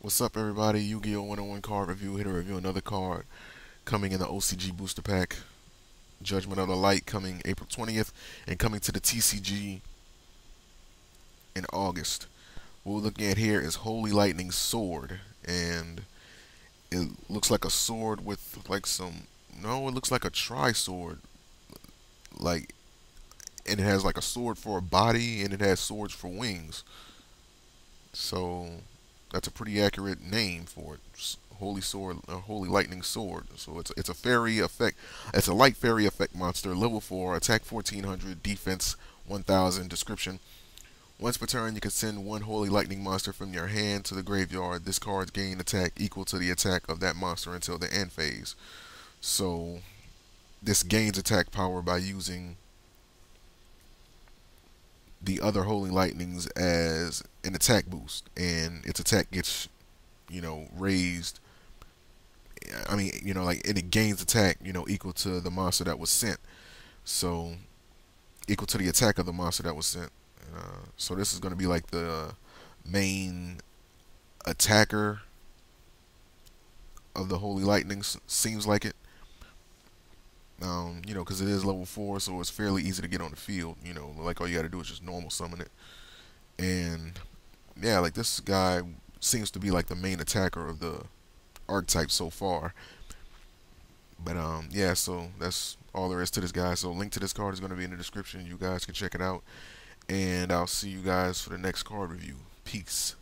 What's up, everybody? Yu-Gi-Oh! 101 card review. Here to review another card coming in the OCG booster pack. Judgment of the Light coming April 20th and coming to the TCG in August. What we're looking at here is Holy Lightning Sword, and it looks like a sword with like some. No, it looks like a tri sword. Like, and it has like a sword for a body, and it has swords for wings. So that's a pretty accurate name for it. Holy Sword, Holy Lightning Sword. So it's it's a fairy effect. It's a light fairy effect monster, level four, attack 1400, defense 1000. Description: Once per turn, you can send one Holy Lightning monster from your hand to the graveyard. This card's gain attack equal to the attack of that monster until the end phase. So this gains attack power by using the other Holy Lightnings as an attack boost, and its attack gets, you know, raised. I mean, you know, like, and it gains attack, you know, equal to the monster that was sent. So, equal to the attack of the monster that was sent. Uh, so this is going to be like the main attacker of the Holy Lightnings. Seems like it. Um, you know, because it is level 4, so it's fairly easy to get on the field. You know, like all you got to do is just normal summon it. And, yeah, like this guy seems to be like the main attacker of the archetype so far. But, um, yeah, so that's all there is to this guy. So link to this card is going to be in the description. You guys can check it out. And I'll see you guys for the next card review. Peace.